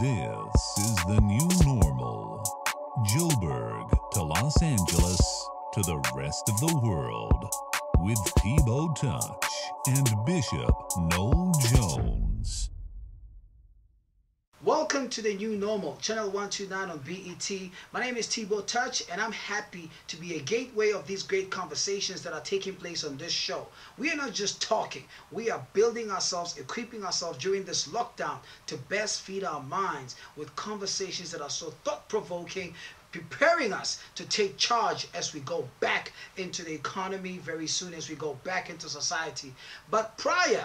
This is the new normal. Joburg to Los Angeles to the rest of the world with Tbo Touch and Bishop Noel Jones. Welcome to the new normal, channel 129 on BET. My name is Tbo Touch, and I'm happy to be a gateway of these great conversations that are taking place on this show. We are not just talking, we are building ourselves, equipping ourselves during this lockdown to best feed our minds with conversations that are so thought provoking, preparing us to take charge as we go back into the economy very soon, as we go back into society. But prior,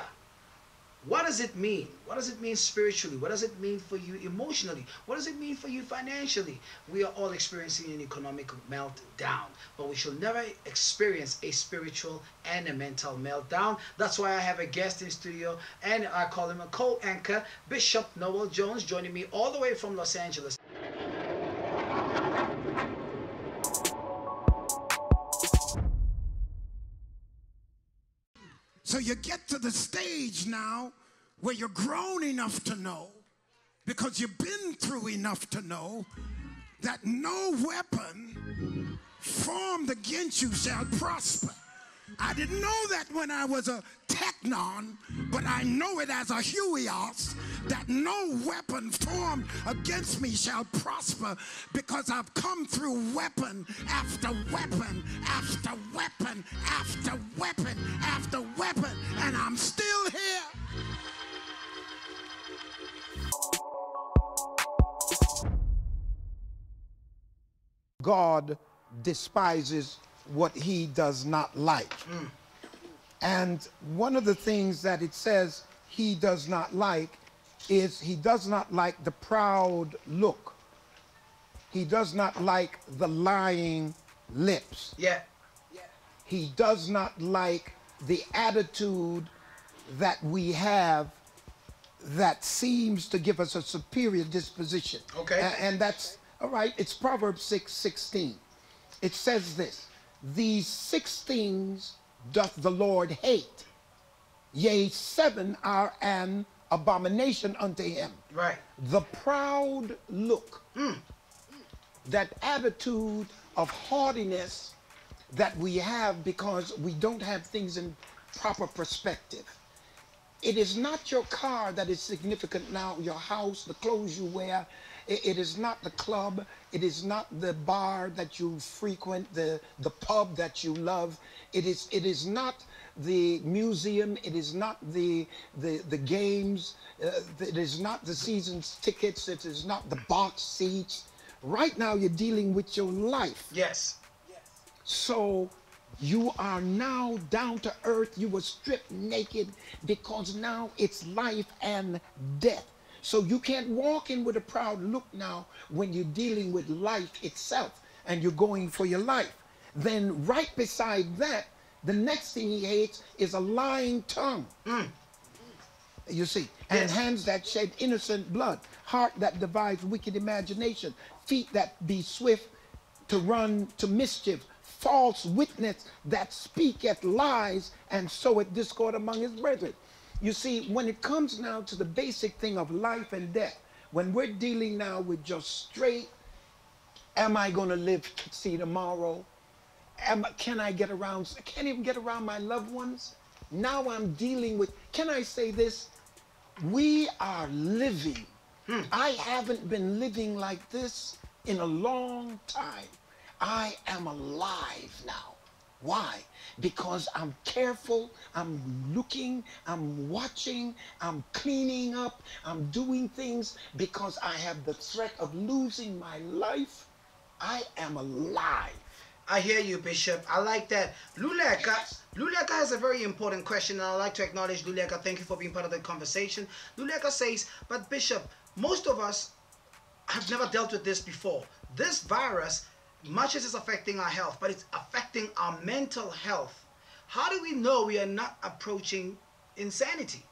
what does it mean? What does it mean spiritually? What does it mean for you emotionally? What does it mean for you financially? We are all experiencing an economic meltdown, but we shall never experience a spiritual and a mental meltdown. That's why I have a guest in studio, and I call him a co-anchor, Bishop Noel Jones, joining me all the way from Los Angeles. So you get to the stage now where you're grown enough to know, because you've been through enough to know, that no weapon formed against you shall prosper. I didn't know that when I was a technon, but I know it as a huios, that no weapon formed against me shall prosper because I've come through weapon after weapon after weapon after weapon after weapon, and I'm still here. God despises what he does not like. And one of the things that it says he does not like is he does not like the proud look. He does not like the lying lips. Yeah. He does not like the attitude that we have that seems to give us a superior disposition. Okay. And that's all right. It's Proverbs 6 16. It says this These six things doth the Lord hate, yea, seven are an abomination unto him. Right. The proud look, hmm. that attitude of haughtiness that we have because we don't have things in proper perspective. It is not your car that is significant now, your house, the clothes you wear. I- it is not the club. It is not the bar that you frequent, the, the pub that you love. It is, it is not the museum. It is not the, the, the games. Uh, it is not the season's tickets. It is not the box seats. Right now, you're dealing with your life. Yes. So you are now down to earth. You were stripped naked because now it's life and death. So you can't walk in with a proud look now when you're dealing with life itself and you're going for your life. Then, right beside that, the next thing he hates is a lying tongue. Mm. You see, and Yes. hands that shed innocent blood, heart that divides wicked imagination, feet that be swift to run to mischief, false witness that speaketh lies and soweth discord among his brethren. You see, when it comes now to the basic thing of life and death, when we're dealing now with just straight, am I going to live to see tomorrow? Am, can I get around? I can't even get around my loved ones. Now I'm dealing with, can I say this? We are living. Hmm. I haven't been living like this in a long time. I am alive now. Why? Because I'm careful, I'm looking, I'm watching, I'm cleaning up, I'm doing things because I have the threat of losing my life. I am alive. I hear you, Bishop. I like that. Luleka, Luleka has a very important question, and I'd like to acknowledge Luleka. Thank you for being part of the conversation. Luleka says, but Bishop, most of us have never dealt with this before. This virus, much as it's affecting our health, but it's affecting our mental health. How do we know we are not approaching insanity?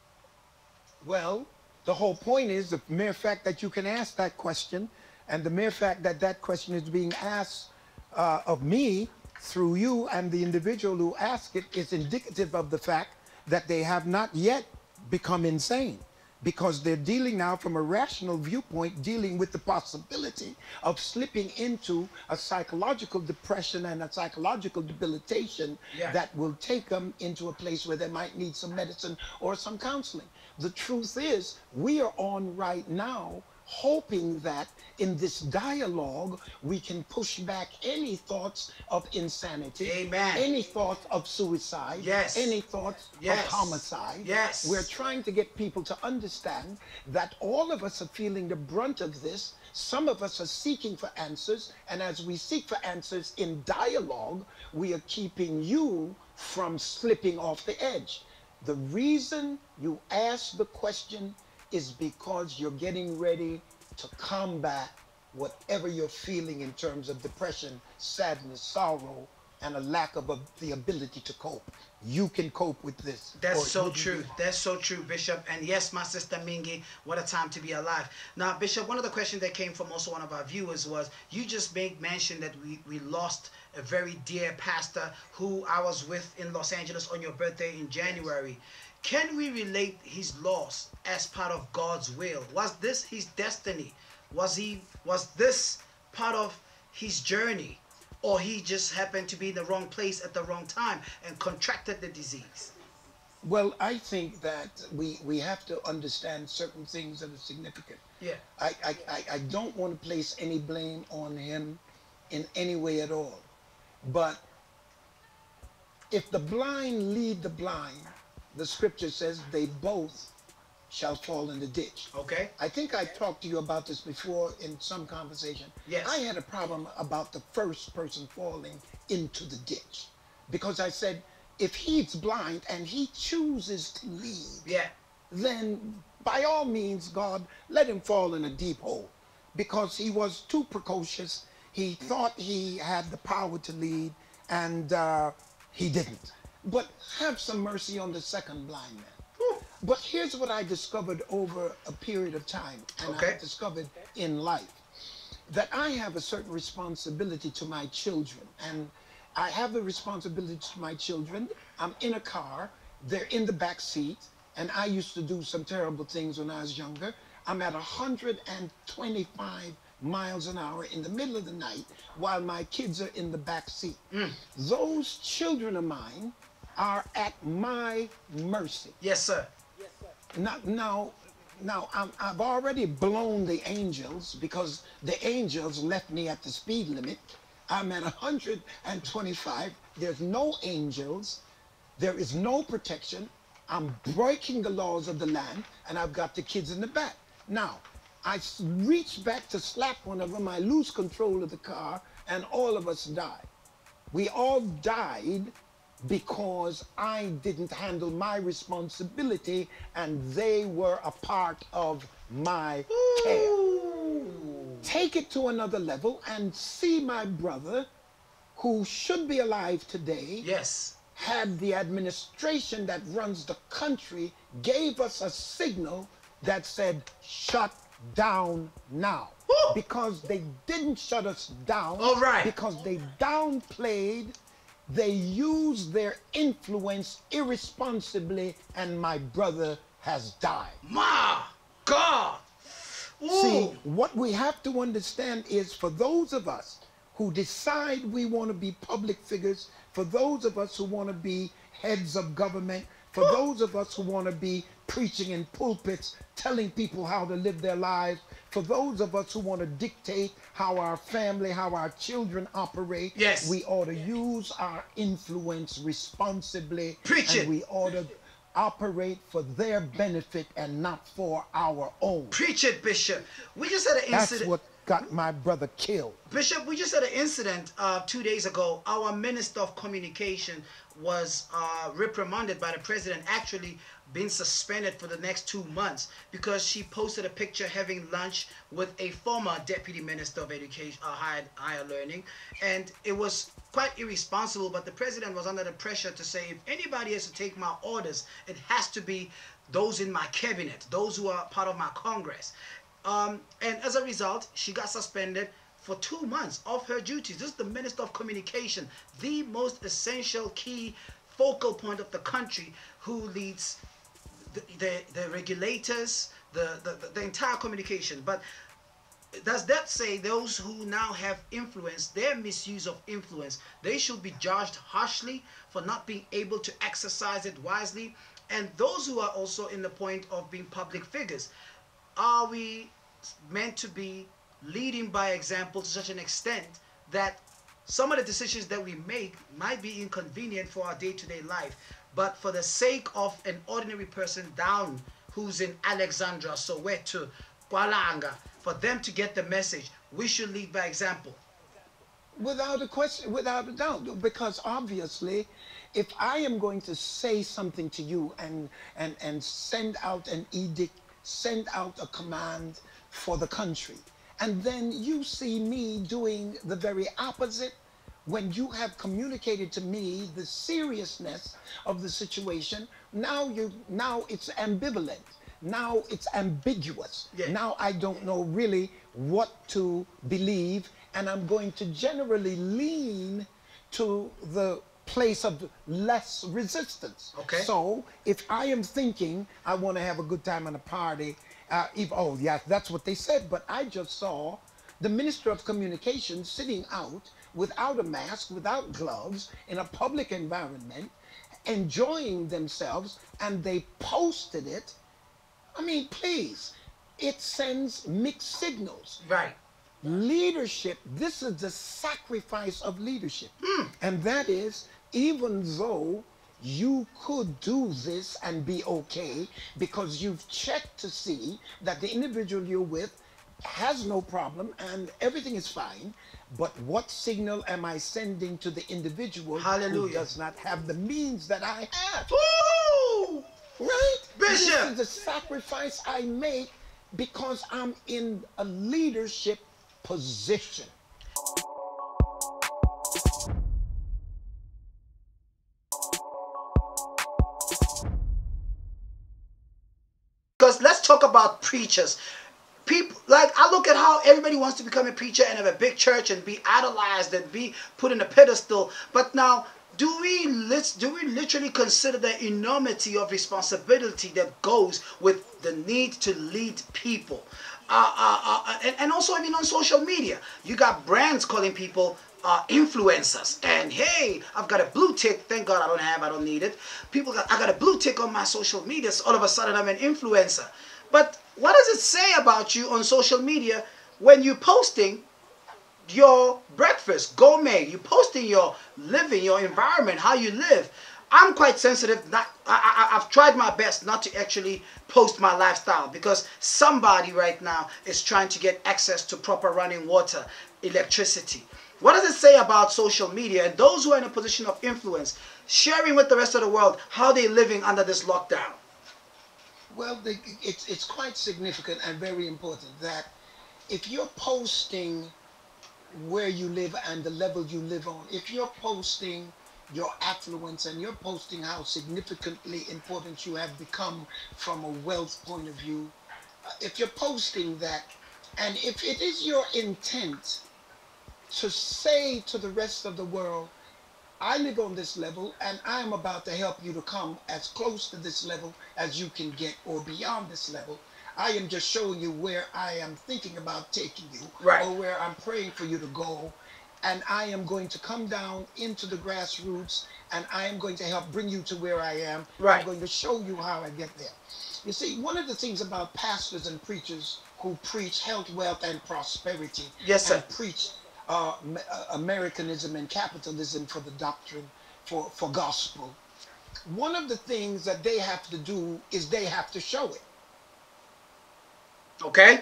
Well, the whole point is the mere fact that you can ask that question, and the mere fact that that question is being asked uh, of me through you and the individual who asked it is indicative of the fact that they have not yet become insane because they're dealing now from a rational viewpoint, dealing with the possibility of slipping into a psychological depression and a psychological debilitation Yeah. that will take them into a place where they might need some medicine or some counseling. The truth is, we are on right now hoping that in this dialogue we can push back any thoughts of insanity, Amen. any thoughts of suicide, Yes. any thoughts Yes. of homicide. Yes. We're trying to get people to understand that all of us are feeling the brunt of this. Some of us are seeking for answers, and as we seek for answers in dialogue, we are keeping you from slipping off the edge. The reason you ask the question is because you're getting ready to combat whatever you're feeling in terms of depression, sadness, sorrow, and a lack of a, the ability to cope. You can cope with this. That's so true. That's so true, Bishop. And yes, my sister Mingi, what a time to be alive. Now, Bishop, one of the questions that came from also one of our viewers was you just made mention that we, we lost a very dear pastor who I was with in Los Angeles on your birthday in January. Can we relate his loss as part of God's will? Was this his destiny? Was he was this part of his journey? Or he just happened to be in the wrong place at the wrong time and contracted the disease? Well, I think that we, we have to understand certain things that are significant. Yeah. I, I, I, I don't want to place any blame on him in any way at all. But if the blind lead the blind, the scripture says they both shall fall in the ditch. Okay. I think I talked to you about this before in some conversation. Yes. I had a problem about the first person falling into the ditch because I said, if he's blind and he chooses to lead, Yeah. then by all means, God, let him fall in a deep hole because he was too precocious. He thought he had the power to lead and uh, he didn't. But have some mercy on the second blind man. But here's what I discovered over a period of time, and Okay. I discovered in life that I have a certain responsibility to my children. And I have the responsibility to my children. I'm in a car, they're in the back seat, and I used to do some terrible things when I was younger. I'm at 125 miles an hour in the middle of the night while my kids are in the back seat. Mm. Those children of mine are at my mercy. Yes, sir. Now, now, now I'm, I've already blown the angels because the angels left me at the speed limit. I'm at 125. There's no angels. There is no protection. I'm breaking the laws of the land, and I've got the kids in the back. Now, I reach back to slap one of them. I lose control of the car, and all of us die. We all died because I didn't handle my responsibility and they were a part of my care. Take it to another level and see my brother, who should be alive today, Yes. had the administration that runs the country gave us a signal that said, shut down now. Woo! Because they didn't shut us down. All right. Because they downplayed, they use their influence irresponsibly, and my brother has died. My God. Ooh. See, what we have to understand is for those of us who decide we want to be public figures, for those of us who want to be heads of government, for those of us who want to be preaching in pulpits, telling people how to live their lives, for those of us who want to dictate how our family, how our children operate, Yes. we ought to use our influence responsibly. Preach and it. we ought to operate for their benefit and not for our own. Preach it, Bishop. We just had an incident. That's incident. what got my brother killed. Bishop, we just had an incident uh, two days ago. Our Minister of Communication was uh, reprimanded by the president, actually being suspended for the next two months because she posted a picture having lunch with a former Deputy Minister of Education, uh, higher, higher Learning. And it was quite irresponsible, but the president was under the pressure to say, if anybody has to take my orders, it has to be those in my cabinet, those who are part of my Congress. Um, and as a result, she got suspended for two months of her duties. This is the Minister of Communication, the most essential key focal point of the country who leads the, the, the regulators, the, the, the entire communication. But does that say those who now have influence, their misuse of influence, they should be judged harshly for not being able to exercise it wisely? And those who are also in the point of being public figures, are we meant to be leading by example to such an extent that some of the decisions that we make might be inconvenient for our day-to-day life, but for the sake of an ordinary person down who's in Alexandra, Soweto, Kwalanga, for them to get the message, we should lead by example. Without a question, without a doubt, because obviously, if I am going to say something to you and and and send out an edict, send out a command for the country, and then you see me doing the very opposite, when you have communicated to me the seriousness of the situation, now you now it's ambivalent now it's ambiguous. Yeah. Now I don't know really what to believe, and I'm going to generally lean to the place of less resistance. Okay. So if I am thinking I want to have a good time at a party, uh, if, oh yeah, that's what they said, but I just saw the Minister of Communications sitting out without a mask, without gloves, in a public environment, enjoying themselves, and they posted it I mean, please, it sends mixed signals. Right. Leadership, this is the sacrifice of leadership. And that is, even though you could do this and be okay because you've checked to see that the individual you're with has no problem and everything is fine. But what signal am I sending to the individual who Hallelujah. does not have the means that I have? Woo! Right? This is the sacrifice I make because I'm in a leadership position. Because let's talk about preachers. People like I look at how everybody wants to become a preacher and have a big church and be idolized and be put in a pedestal. But now, do we let's do we literally consider the enormity of responsibility that goes with the need to lead people? Uh, uh, uh, and, and also even on social media, you got brands calling people uh, influencers. And hey, I've got a blue tick. Thank God I don't have. I don't need it. People got I got a blue tick on my social media. So all of a sudden I'm an influencer. But what does it say about you on social media when you're posting your breakfast, gourmet, you're posting your living, your environment, how you live? I'm quite sensitive. Not, I, I've tried my best not to actually post my lifestyle because somebody right now is trying to get access to proper running water, electricity. What does it say about social media and those who are in a position of influence, sharing with the rest of the world how they're living under this lockdown? Well, the, it's, it's quite significant and very important that if you're posting where you live and the level you live on, if you're posting your affluence and you're posting how significantly important you have become from a wealth point of view, if you're posting that, and if it is your intent to say to the rest of the world, I live on this level and I am about to help you to come as close to this level as you can get or beyond this level. I am just showing you where I am thinking about taking you Right. or where I'm praying for you to go. And I am going to come down into the grassroots and I am going to help bring you to where I am. Right. I'm going to show you how I get there. You see, one of the things about pastors and preachers who preach health, wealth, and prosperity Yes, sir. and preach uh, uh, Americanism and capitalism for the doctrine, for, for gospel. One of the things that they have to do is they have to show it. Okay?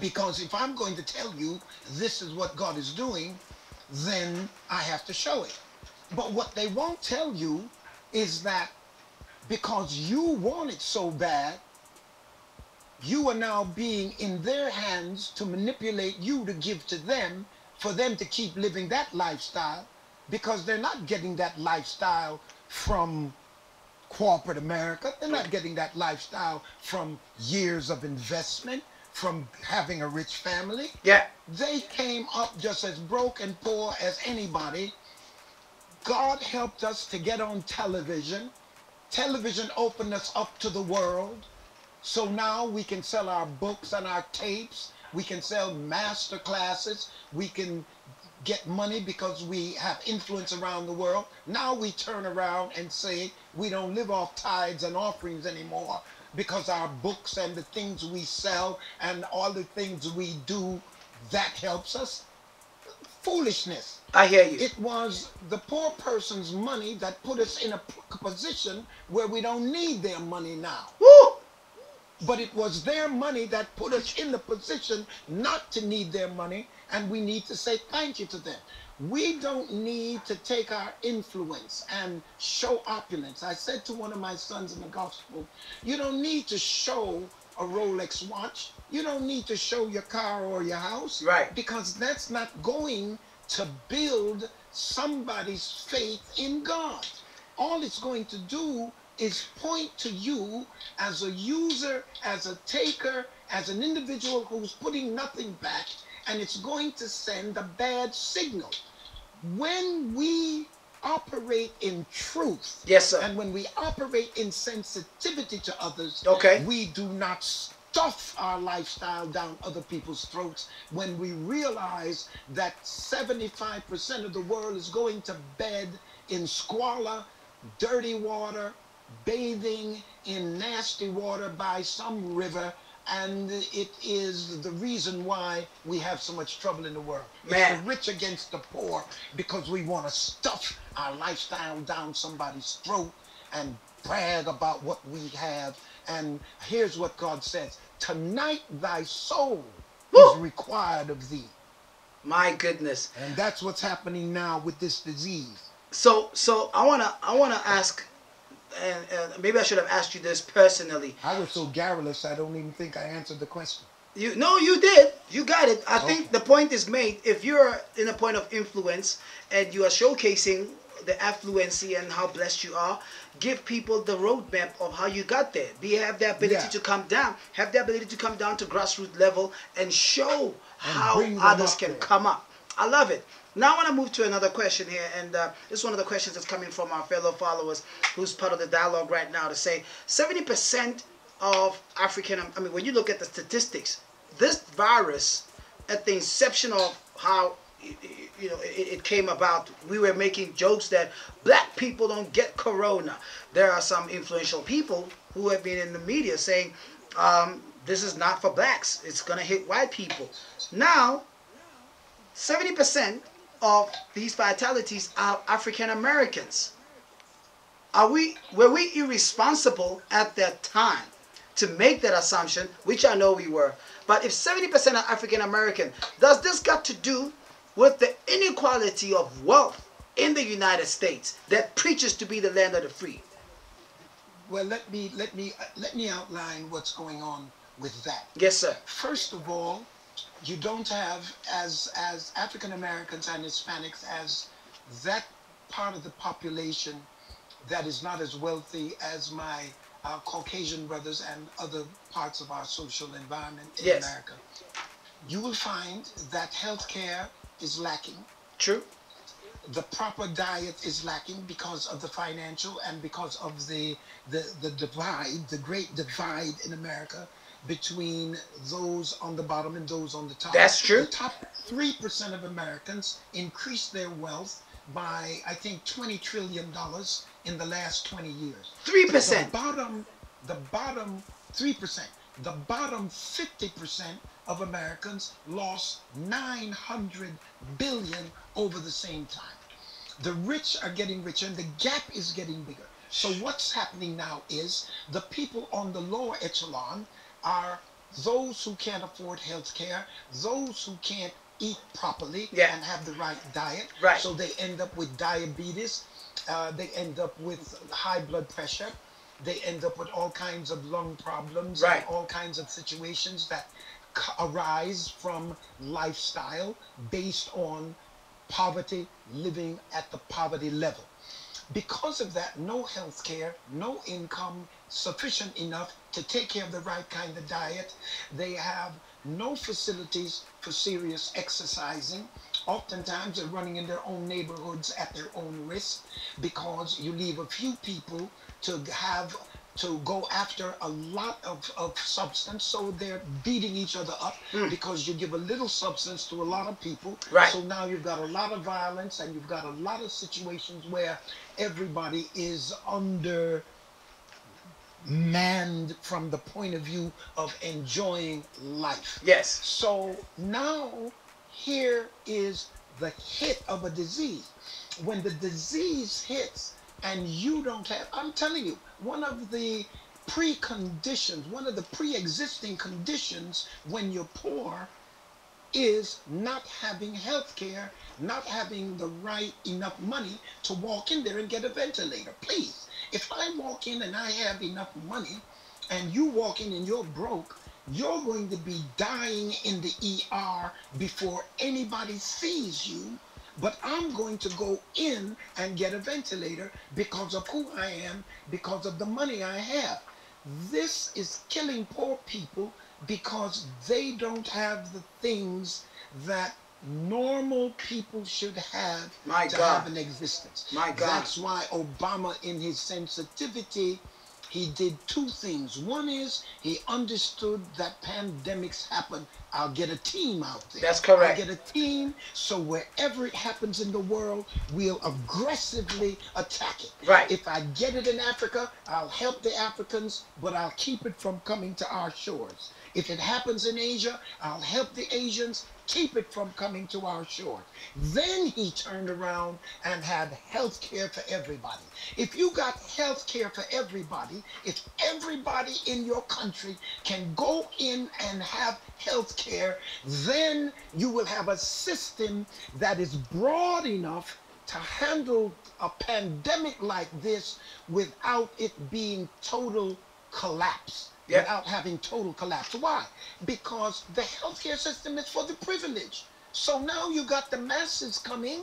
Because if I'm going to tell you this is what God is doing, then I have to show it. But what they won't tell you is that because you want it so bad, you are now being in their hands to manipulate you to give to them for them to keep living that lifestyle because they're not getting that lifestyle from corporate America. They're not getting that lifestyle from years of investment, from having a rich family. Yeah. They came up just as broke and poor as anybody God helped us to get on television. Television opened us up to the world. So now we can sell our books and our tapes. We can sell master classes. We can get money because we have influence around the world. Now we turn around and say we don't live off tithes and offerings anymore because our books and the things we sell and all the things we do, that helps us. Foolishness. I hear you. It was the poor person's money that put us in a position where we don't need their money now. Woo! But it was their money that put us in the position not to need their money, and we need to say thank you to them. We don't need to take our influence and show opulence. I said to one of my sons in the gospel, you don't need to show a Rolex watch. You don't need to show your car or your house. Right. Because that's not going to build somebody's faith in God. All it's going to do is point to you as a user, as a taker, as an individual who's putting nothing back, and it's going to send a bad signal. When we operate in truth, Yes, sir. and when we operate in sensitivity to others, Okay. we do not stuff our lifestyle down other people's throats when we realize that 75% of the world is going to bed in squalor, dirty water, bathing in nasty water by some river. And it is the reason why we have so much trouble in the world. It's Man. the rich against the poor because we want to stuff our lifestyle down somebody's throat and brag about what we have. And here's what God says Tonight thy soul Woo! is required of thee. My goodness. And that's what's happening now with this disease. So, so I wanna, I wanna ask, and, and maybe I should have asked you this personally. I was so garrulous, I don't even think I answered the question. You no, you did. You got it. I Okay. think the point is made. If you're in a point of influence and you are showcasing the affluency and how blessed you are, give people the roadmap of how you got there. Be have the ability Yeah. to come down, have the ability to come down to grassroots level and show how others can there. come up. I love it. Now I want to move to another question here, and uh, this is one of the questions that's coming from our fellow followers, who's part of the dialogue right now, to say 70% of African, I mean, when you look at the statistics, this virus, at the inception of how you know it, came about, we were making jokes that black people don't get corona. There are some influential people who have been in the media saying um, this is not for blacks; it's gonna hit white people. Now, 70% of these fatalities are African Americans. Are we were we irresponsible at that time to make that assumption, which I know we were. But if 70% are African American, does this got to do with the inequality of wealth in the United States that preaches to be the land of the free? Well, let me let me let me outline what's going on with that. Yes, sir. First of all, you don't have as as African Americans and Hispanics as that part of the population that is not as wealthy as my uh, Caucasian brothers and other parts of our social environment in Yes. America. You will find that healthcare is lacking. True. The proper diet is lacking because of the financial and because of the the, the divide, the great divide in America between those on the bottom and those on the top. That's true. The top three percent of Americans increased their wealth by I think twenty trillion dollars in the last twenty years. 3%. The bottom, the bottom three percent, the bottom fifty percent of Americans lost nine hundred billion over the same time. The rich are getting richer, and the gap is getting bigger. So what's happening now is the people on the lower echelon are those who can't afford health care, those who can't eat properly Yeah. and have the right diet. Right. So they end up with diabetes, uh, they end up with high blood pressure, they end up with all kinds of lung problems, Right. and all kinds of situations that arise from lifestyle based on poverty, living at the poverty level. Because of that, no health care, no income sufficient enough to take care of the right kind of diet. They have no facilities for serious exercising. Oftentimes, they're running in their own neighborhoods at their own risk because you leave a few people to have to go after a lot of, of substance, so they're beating each other up hmm. because you give a little substance to a lot of people. Right. So now you've got a lot of violence and you've got a lot of situations where everybody is under manned from the point of view of enjoying life. Yes. So now here is the hit of a disease. When the disease hits and you don't have, I'm telling you, one of the preconditions, one of the pre-existing conditions when you're poor is not having health care, not having the right enough money to walk in there and get a ventilator. Please, if I walk in and I have enough money and you walk in and you're broke, you're going to be dying in the ER before anybody sees you. But I'm going to go in and get a ventilator because of who I am, because of the money I have. This is killing poor people because they don't have the things that normal people should have My to God. have an existence. My God. That's why Obama, in his sensitivity, he did two things. One is he understood that pandemics happen. I'll get a team out there. That's correct. I'll get a team so wherever it happens in the world, we'll aggressively attack it. Right. If I get it in Africa, I'll help the Africans, but I'll keep it from coming to our shores. If it happens in Asia, I'll help the Asians keep it from coming to our shores. Then he turned around and had health care for everybody. If you got health care for everybody, if everybody in your country can go in and have health care, then you will have a system that is broad enough to handle a pandemic like this without it being total collapse Yeah. without having total collapse. Why? Because the healthcare system is for the privileged. So now you got the masses coming.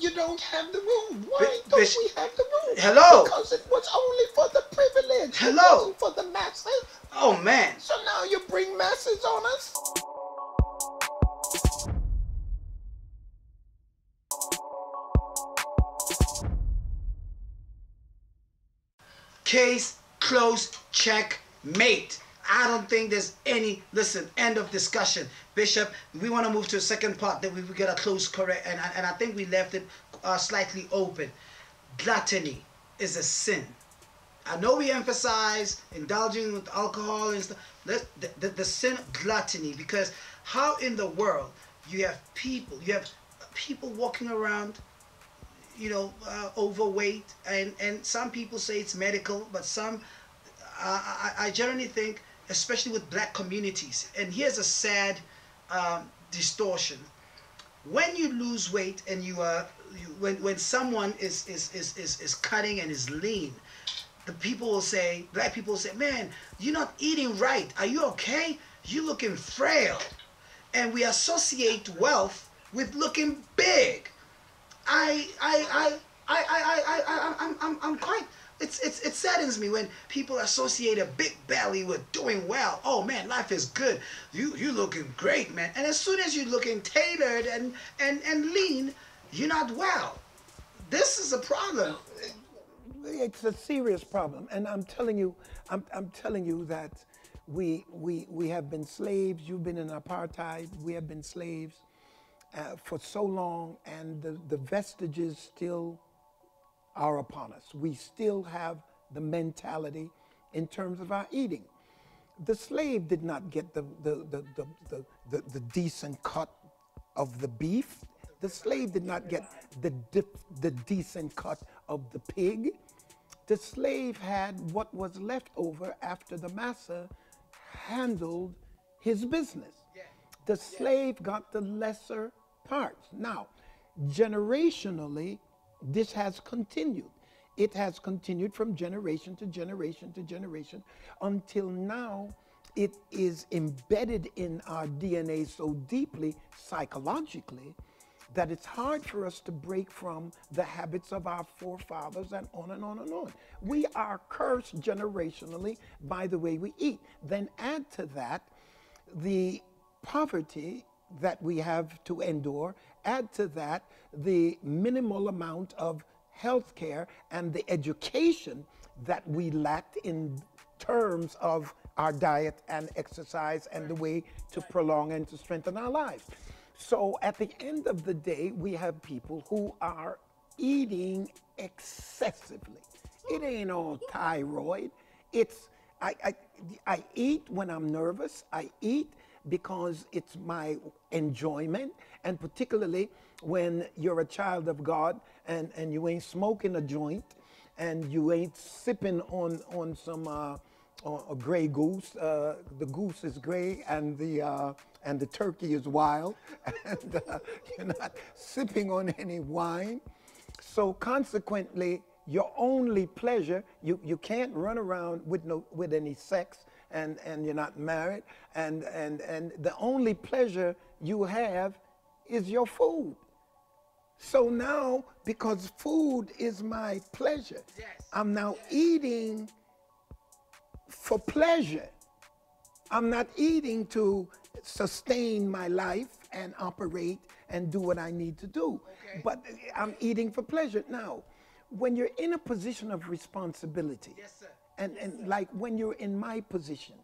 You don't have the room. Why Bi- don't Bish- we have the room? Hello? Because it was only for the privileged. Hello? for the masses. Oh man. So now you bring masses on us. Case closed. Check mate. I don't think there's any. Listen, end of discussion. Bishop, we want to move to the second part that we, got to close correct, and, and I think we left it uh, slightly open. Gluttony is a sin. I know we emphasize indulging with alcohol and stuff. The, the, the sin gluttony because how in the world you have people, you have people walking around you know, uh, overweight, and and some people say it's medical, but some, I, I generally think, especially with black communities, and here's a sad um, distortion. When you lose weight and you are, you, when, when someone is, is, is, is, is cutting and is lean, the people will say, black people will say, man, you're not eating right. Are you okay? You're looking frail. And we associate wealth with looking big. I, I, I, I, I, I, I, I I'm, I'm, I'm quite it's it's it saddens me when people associate a big belly with doing well. Oh man, life is good. You you looking great, man. And as soon as you're looking tailored and and and lean, you're not well. This is a problem. It's a serious problem, and I'm telling you, I'm, I'm telling you that we we we have been slaves. You've been in apartheid. We have been slaves uh, for so long, and the, the vestiges still are upon us. We still have the mentality in terms of our eating. The slave did not get the the the the, the, the, the decent cut of the beef. The slave did not get the, the decent cut of the pig. The slave had what was left over after the master handled his business. The slave got the lesser parts. Now, generationally, this has continued. It has continued from generation to generation to generation until now it is embedded in our DNA so deeply psychologically that it's hard for us to break from the habits of our forefathers and on and on and on. We are cursed generationally by the way we eat. Then add to that the poverty that we have to endure. Add to that the minimal amount of health care and the education that we lacked in terms of our diet and exercise and the way to prolong and to strengthen our lives. So at the end of the day, we have people who are eating excessively. It ain't all thyroid. It's I, I, I eat when I'm nervous. I eat because it's my enjoyment, and particularly when you're a child of God and, and you ain't smoking a joint and you ain't sipping on on some uh, a Grey Goose. Uh, the goose is gray and the uh, and the turkey is wild, and uh, you're not sipping on any wine. So consequently, your only pleasure, you, you can't run around with no with any sex and, and you're not married, and, and, and the only pleasure you have is your food. So now, because food is my pleasure, yes. I'm now yes. eating for pleasure. I'm not eating to sustain my life and operate and do what I need to do. Okay. But I'm eating for pleasure. Now, when you're in a position of responsibility, yes, and, and like when you're in my position,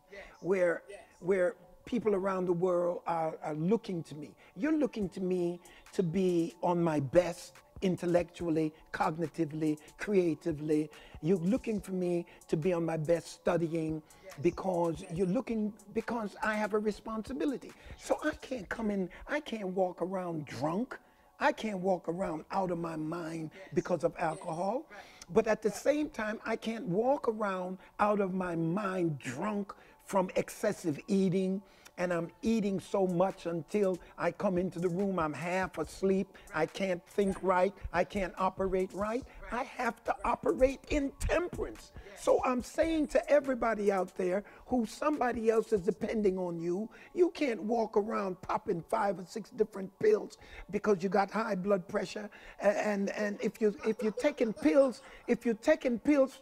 where where people around the world are, are looking to me, you're looking to me to be on my best intellectually, cognitively, creatively. You're looking for me to be on my best studying because you're looking because I have a responsibility. So I can't come in, I can't walk around drunk. I can't walk around out of my mind because of alcohol. But at the same time, I can't walk around out of my mind drunk from excessive eating, and I'm eating so much until I come into the room, I'm half asleep. I can't think right. I can't operate right. I have to operate in temperance. So I'm saying to everybody out there who somebody else is depending on you, you can't walk around popping five or six different pills because you got high blood pressure. And, and if, you, if you're taking pills, if you're taking pills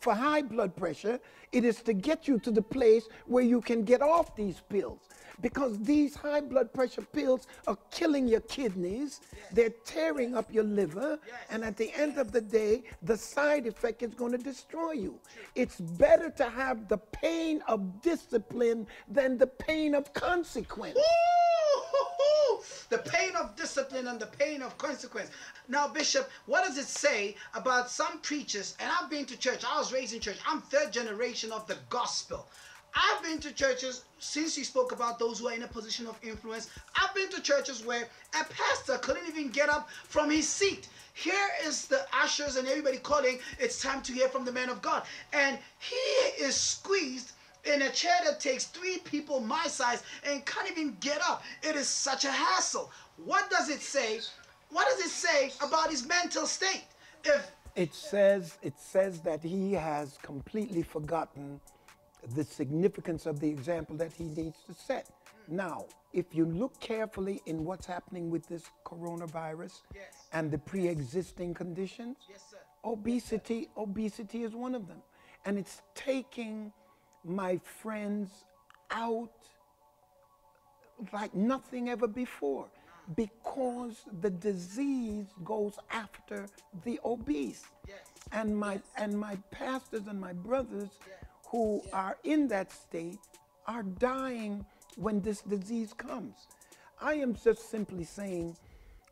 for high blood pressure, it is to get you to the place where you can get off these pills. Because these high blood pressure pills are killing your kidneys, yes. they're tearing up your liver, yes. and at the end of the day, the side effect is going to destroy you. It's better to have the pain of discipline than the pain of consequence. The pain of discipline and the pain of consequence. Now, Bishop, what does it say about some preachers? And I've been to church, I was raised in church, I'm third generation of the gospel. I've been to churches since you spoke about those who are in a position of influence. I've been to churches where a pastor couldn't even get up from his seat. Here is the ushers and everybody calling, it's time to hear from the man of God. And he is squeezed in a chair that takes three people my size and can't even get up. It is such a hassle. What does it say? What does it say about his mental state? If it says it says that he has completely forgotten the significance of the example that he needs to set. Now, if you look carefully in what's happening with this coronavirus yes. and the pre-existing conditions, yes, obesity, obesity is one of them. And it's taking my friends out like nothing ever before because the disease goes after the obese. Yes. And my yes. and my pastors and my brothers yes. who are in that state are dying when this disease comes. I am just simply saying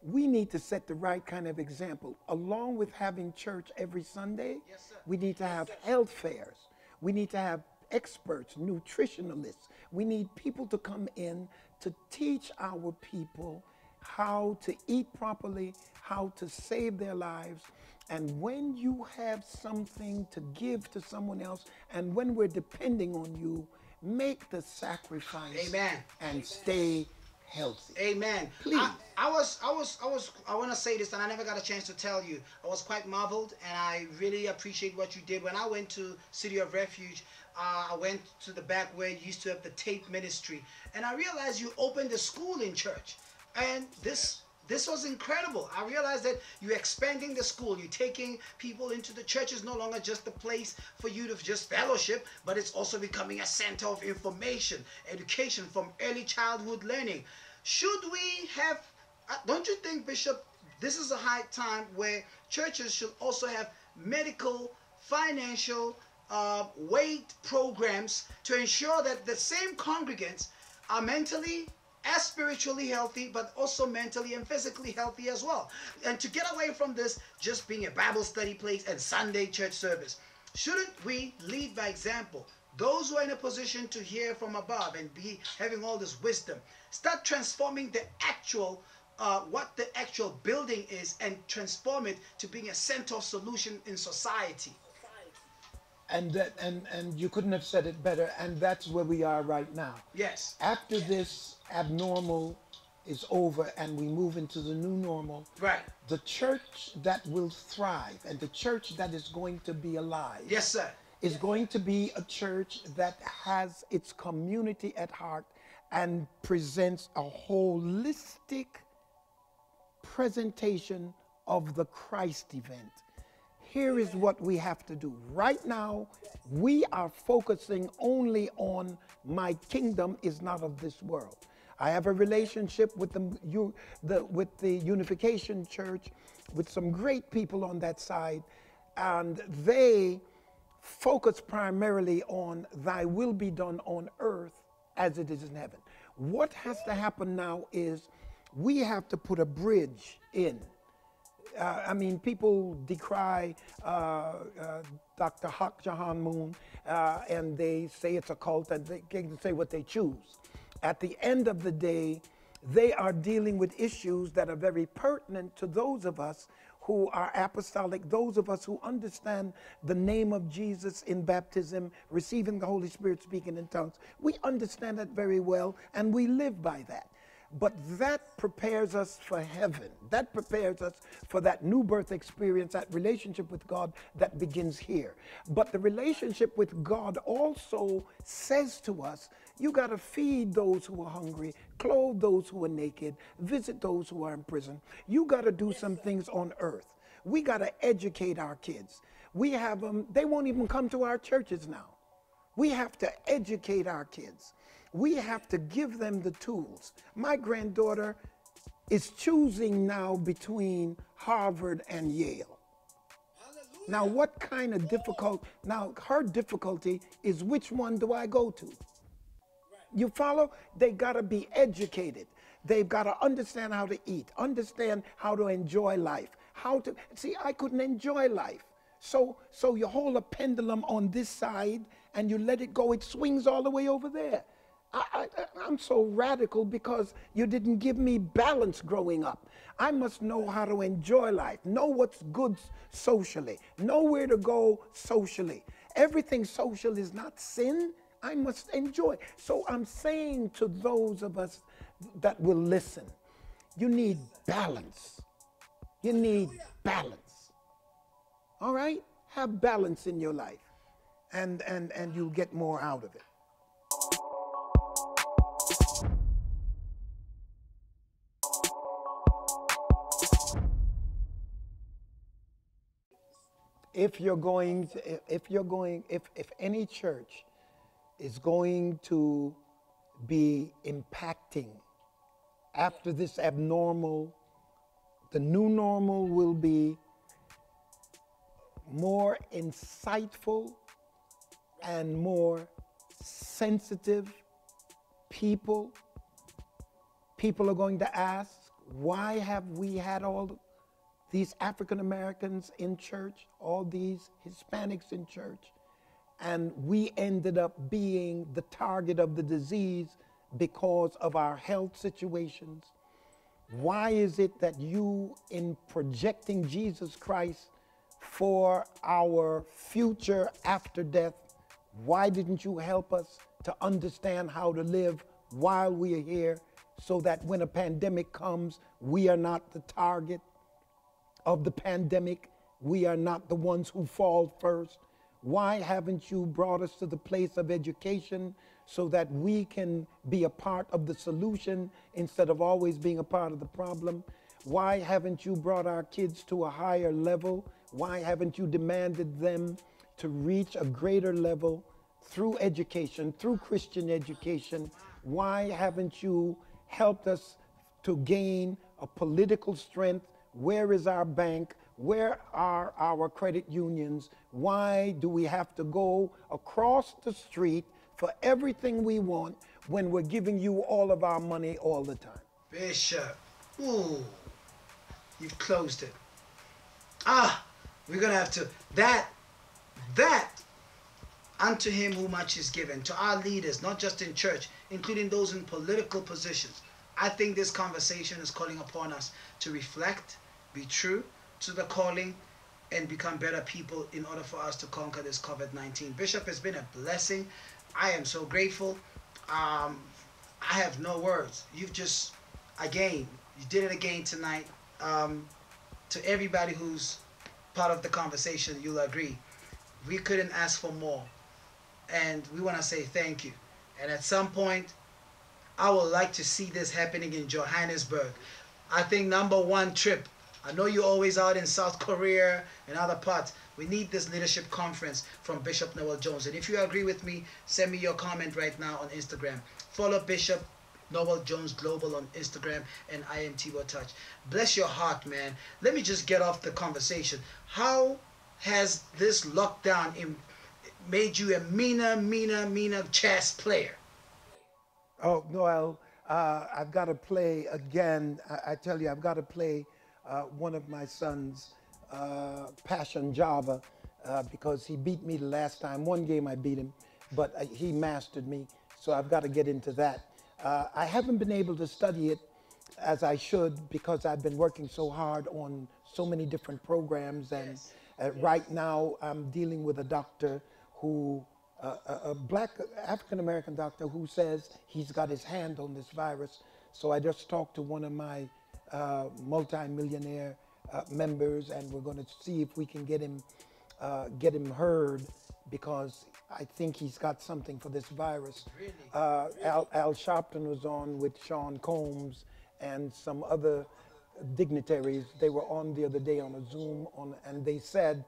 we need to set the right kind of example. Along with having church every Sunday, we need to have health fairs. We need to have experts, nutritionalists. We need people to come in to teach our people how to eat properly, how to save their lives. And when you have something to give to someone else, and when we're depending on you, make the sacrifice Amen. and stay healthy. Amen. Please. I, I, was, I was, I was, I want to say this, and I never got a chance to tell you. I was quite marveled, and I really appreciate what you did. When I went to City of Refuge, uh, I went to the back where you used to have the tape ministry, and I realized you opened a school in church, and this this was incredible. I realized that you're expanding the school. You're taking people into the church. It's no longer just a place for you to just fellowship, but it's also becoming a center of information, education from early childhood learning. should we have? uh, Don't you think, Bishop? This is a high time where churches should also have medical, financial, uh, weight programs to ensure that the same congregants are mentally as spiritually healthy, but also mentally and physically healthy as well. And to get away from this just being a Bible study place and Sunday church service, shouldn't we lead by example? Those who are in a position to hear from above and be having all this wisdom, start transforming the actual. Uh, what the actual building is and transform it to being a center of solution in society. And that and and you couldn't have said it better. And that's where we are right now. Yes. After this abnormal is over and we move into the new normal, Right. the church that will thrive and the church that is going to be alive Yes, sir. is going to be a church that has its community at heart and presents a holistic presentation of the Christ event. Here is what we have to do. Right now, we are focusing only on my kingdom is not of this world. I have a relationship with the, you, the, with the Unification Church, with some great people on that side, and they focus primarily on thy will be done on earth as it is in heaven. What has to happen now is we have to put a bridge in. Uh, I mean, people decry uh, uh, Dr. Hak Ja Han Moon uh, and they say it's a cult and they can say what they choose. At the end of the day, they are dealing with issues that are very pertinent to those of us who are apostolic, those of us who understand the name of Jesus in baptism, receiving the Holy Spirit, speaking in tongues. We understand that very well and we live by that. But that prepares us for heaven. That prepares us for that new birth experience, that relationship with God that begins here. But the relationship with God also says to us, you got to feed those who are hungry, clothe those who are naked, visit those who are in prison. You got to do some things on earth. We got to educate our kids. We have them, they won't even come to our churches now. We have to educate our kids. We have to give them the tools. My granddaughter is choosing now between Harvard and Yale. Now, what kind of difficult? Now, her difficulty is which one do I go to? You follow? They got to be educated. They've got to understand how to eat, understand how to enjoy life, how to see. I couldn't enjoy life. So, so you hold a pendulum on this side and you let it go. It swings all the way over there. I, I'm so radical because you didn't give me balance growing up. I must know how to enjoy life, know what's good socially, know where to go socially. Everything social is not sin. I must enjoy. So I'm saying to those of us that will listen, you need balance. You need balance. All right? Have balance in your life and and and you'll get more out of it. If you're going to, if you're going if if any church is going to be impacting after this abnormal the new normal will be more insightful and more sensitive people. People are going to ask, why have we had all these African Americans in church, all these Hispanics in church, and we ended up being the target of the disease because of our health situations? Why is it that you, in projecting Jesus Christ for our future after death, why didn't you help us to understand how to live while we are here so that when a pandemic comes, we are not the target of the pandemic? We are not the ones who fall first. Why haven't you brought us to the place of education so that we can be a part of the solution instead of always being a part of the problem? Why haven't you brought our kids to a higher level? Why haven't you demanded them to reach a greater level through education, through Christian education? Why haven't you helped us to gain a political strength. Where is our bank? Where are our credit unions? Why do we have to go across the street for everything we want when we're giving you all of our money all the time? Bishop. Ooh. You've closed it. Ah, we're gonna have to that that unto him who much is given, to our leaders, not just in church, including those in political positions. I think this conversation is calling upon us to reflect, be true to the calling, and become better people in order for us to conquer this COVID 19. Bishop has been a blessing. I am so grateful. Um, I have no words. You've just, again, you did it again tonight. Um, to everybody who's part of the conversation, you'll agree. We couldn't ask for more. And we want to say thank you. And at some point, I would like to see this happening in Johannesburg. I think number one trip. I know you're always out in South Korea and other parts. We need this leadership conference from Bishop Noel Jones. And if you agree with me, send me your comment right now on Instagram. Follow Bishop Noel Jones Global on Instagram and I am Tbo Touch. Bless your heart, man. Let me just get off the conversation. How has this lockdown made you a meaner, meaner, meaner chess player? Oh, Noel, uh, I've got to play again. I, I, tell you, I've got to play uh, one of my sons, uh, Passion Java, uh, because he beat me the last time. One game I beat him, but uh, he mastered me. So I've got to get into that. Uh, I haven't been able to study it as I should because I've been working so hard on so many different programs. And yes. uh, right now, I'm dealing with a doctor who, a, a, black African American doctor, who says he's got his hand on this virus. So I just talked to one of my uh, multi-millionaire uh, members, and we're going to see if we can get him uh, get him heard because I think he's got something for this virus. Really? Uh, Al, Al Sharpton was on with Sean Combs and some other dignitaries. They were on the other day on a Zoom, on, and they said,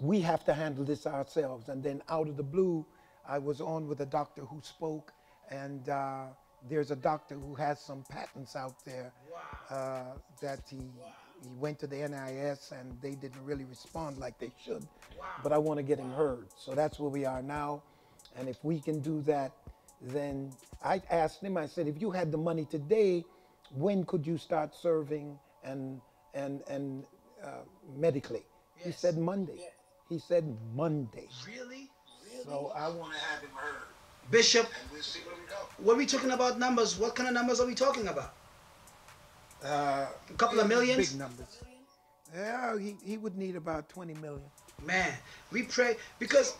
we have to handle this ourselves. And then out of the blue, I was on with a doctor who spoke, and uh, there's a doctor who has some patents out there wow. uh, that he wow he went to the NIS and they didn't really respond like they should. Wow. But I want to get him heard. So that's where we are now. And if we can do that, then I asked him, I said, if you had the money today, when could you start serving and and and uh, medically? Yes. He said Monday. Yes. He said Monday. Really? Really? So I want to have him heard. Bishop, we'll see where we go. What are we talking about numbers? What kind of numbers are we talking about? Uh, a couple of millions? Big numbers. Yeah, he, he would need about 20 million. Man, we pray because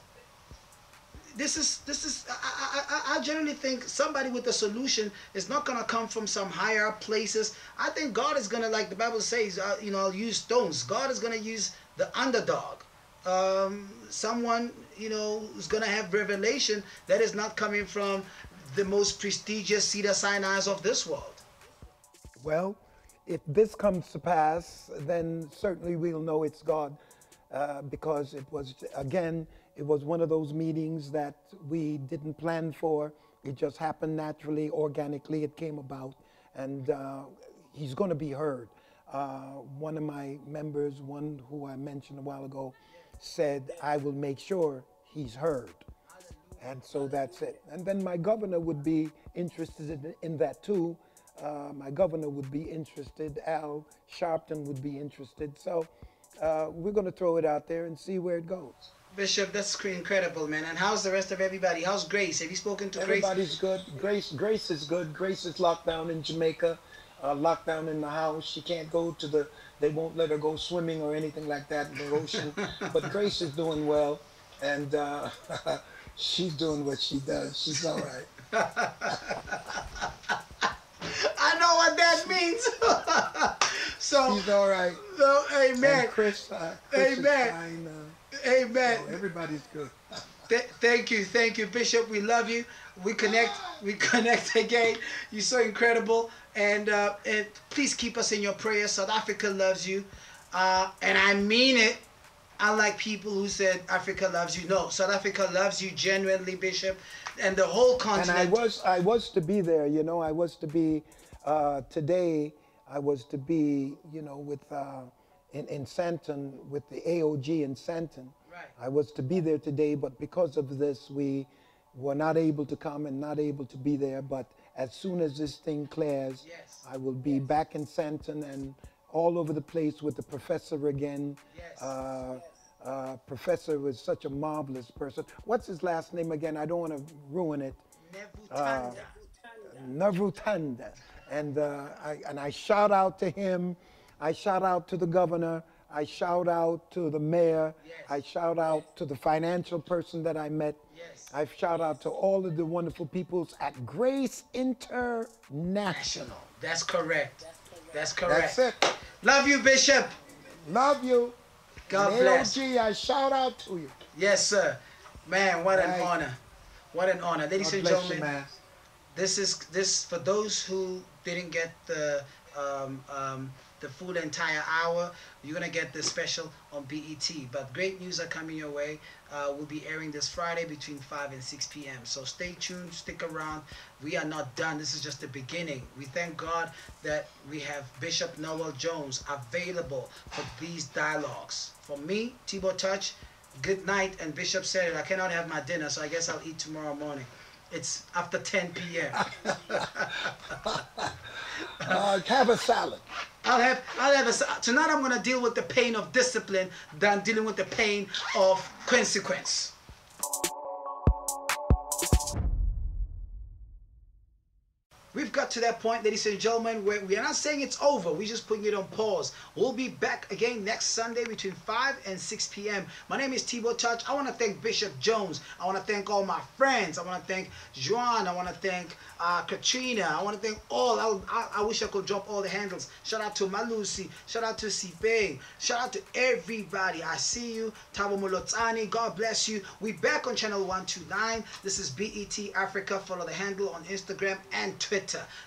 this is this is I, I, I generally think somebody with a solution is not gonna come from some higher places. I think God is gonna like the Bible says, uh, you know, I'll use stones. God is gonna use the underdog, um, someone you know who's gonna have revelation that is not coming from the most prestigious Cedar Sinai's of this world. Well, if this comes to pass, then certainly we'll know it's God uh, because it was, again, it was one of those meetings that we didn't plan for. It just happened naturally, organically, it came about, and uh, he's going to be heard. Uh, one of my members, one who I mentioned a while ago, said, I will make sure he's heard. And so that's it. And then my governor would be interested in, in that too uh, my governor would be interested. Al Sharpton would be interested. So uh, we're going to throw it out there and see where it goes. Bishop, that's incredible, man. And how's the rest of everybody? How's Grace? Have you spoken to Everybody's Grace? Everybody's good. Grace, Grace is good. Grace is locked down in Jamaica, uh, locked down in the house. She can't go to the. They won't let her go swimming or anything like that in the ocean. but Grace is doing well, and uh, she's doing what she does. She's all right. I know what that means. so he's all right. So, amen. And Chris, uh, Chris amen. Uh, amen. So everybody's good. Th- thank you, thank you, Bishop. We love you. We connect. We connect again. You're so incredible, and uh, and please keep us in your prayers. South Africa loves you, uh, and I mean it. Unlike people who said Africa loves you, no, South Africa loves you genuinely, Bishop and the whole continent. And I was I was to be there, you know, I was to be uh, today I was to be, you know, with uh, in, in Sandton with the AOG in Sandton. Right. I was to be there today, but because of this, we were not able to come and not able to be there. But as soon as this thing clears, Yes. I will be back in Sandton and all over the place with the professor again. Yes. Uh, uh, professor was such a marvelous person. What's his last name again? I don't want to ruin it. Nevutanda. Navutanda. And, uh, I, and I shout out to him. I shout out to the governor. I shout out to the mayor. Yes. I shout out to the financial person that I met. Yes. I shout out to all of the wonderful peoples at Grace International. National. That's correct. That's correct. That's it. Love you, Bishop. Love you. God And bless. AOG, I shout out to you. Yes, sir. Man, what an Right. honor. What an honor. Ladies God and you, gentlemen, man. this is this for those who didn't get the um, um, the full entire hour. You're gonna get this special on BET. But great news are coming your way. Uh, we'll be airing this Friday between 5 and 6 p.m. So stay tuned, stick around. We are not done. This is just the beginning. We thank God that we have Bishop Noel Jones available for these dialogues. For me, Tbo Touch, good night. And Bishop said it. I cannot have my dinner, so I guess I'll eat tomorrow morning. It's after 10 p.m. Uh, have a salad. I'll have I'll have a, tonight. I'm gonna deal with the pain of discipline than dealing with the pain of consequence. We've got to that point, ladies and gentlemen, where we are not saying it's over. We're just putting it on pause. We'll be back again next Sunday between 5 and 6 p.m. My name is Tbo Touch. I want to thank Bishop Jones. I want to thank all my friends. I want to thank Juan. I want to thank uh, Katrina. I want to thank all. I, I, I wish I could drop all the handles. Shout out to Malusi. Shout out to Sipeng. Shout out to everybody. I see you. Tabo Molotani. God bless you. We back on channel 129. This is BET Africa. Follow the handle on Instagram and Twitter.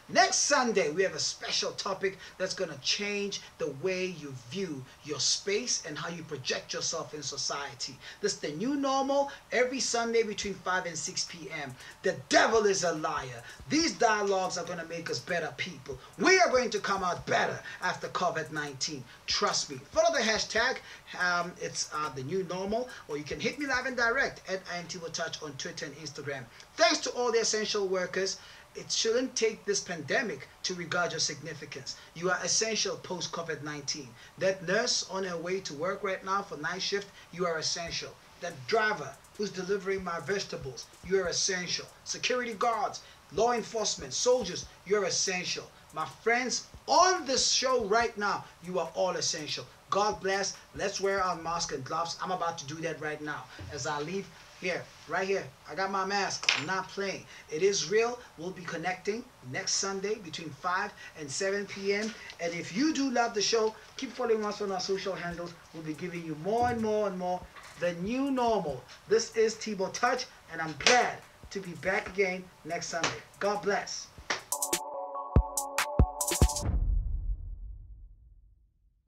Next Sunday, we have a special topic that's going to change the way you view your space and how you project yourself in society. This is the new normal every Sunday between 5 and 6 p.m. The devil is a liar. These dialogues are going to make us better people. We are going to come out better after COVID 19. Trust me. Follow the hashtag. Um, it's uh, the new normal, or you can hit me live and direct at INTV Touch on Twitter and Instagram. Thanks to all the essential workers. It shouldn't take this pandemic to regard your significance. You are essential post COVID 19. That nurse on her way to work right now for night shift, you are essential. That driver who's delivering my vegetables, you are essential. Security guards, law enforcement, soldiers, you're essential. My friends on this show right now, you are all essential. God bless. Let's wear our mask and gloves. I'm about to do that right now as I leave here, right here. I got my mask. I'm not playing. It is real. We'll be connecting next Sunday between 5 and 7 p.m. And if you do love the show, keep following us on our social handles. We'll be giving you more and more and more. The new normal. This is Tbo Touch, and I'm glad to be back again next Sunday. God bless.